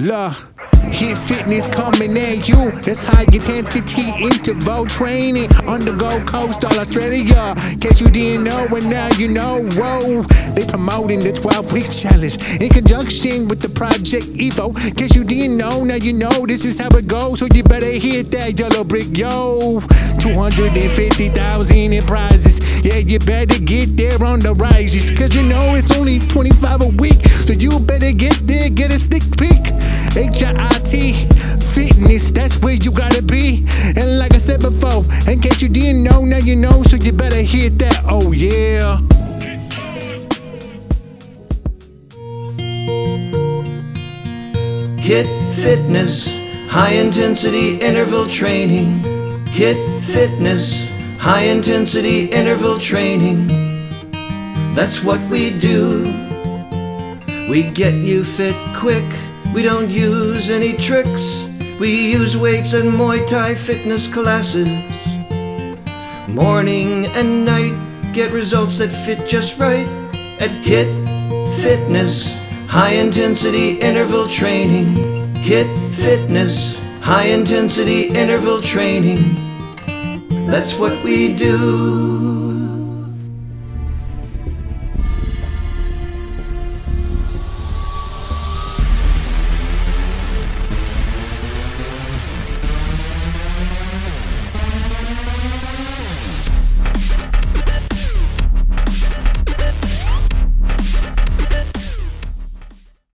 La. HIIT fitness coming at you. That's high intensity interval training on the Gold Coast, all Australia. Case you didn't know, and now you know. Whoa, they promoting the 12 week challenge in conjunction with the Project Evolt. Case you didn't know, now you know. This is how it goes, so you better hit that yellow brick, yo. 250,000 in prizes. Yeah, you better get there on the rises. Cause you know it's only 25 a week, so you better get there, get a sneak peek. HIIT fitness, that's where you gotta be. And like I said before, in case you didn't know, now you know, so you better hit that. Oh yeah. HIIT Fitness, high intensity interval training. HIIT Fitness, high intensity interval training. That's what we do. We get you fit quick, we don't use any tricks. We use weights and Muay Thai fitness classes. Morning and night, get results that fit just right at HIIT Fitness. High intensity interval training. HIIT Fitness. High intensity interval training. That's what we do.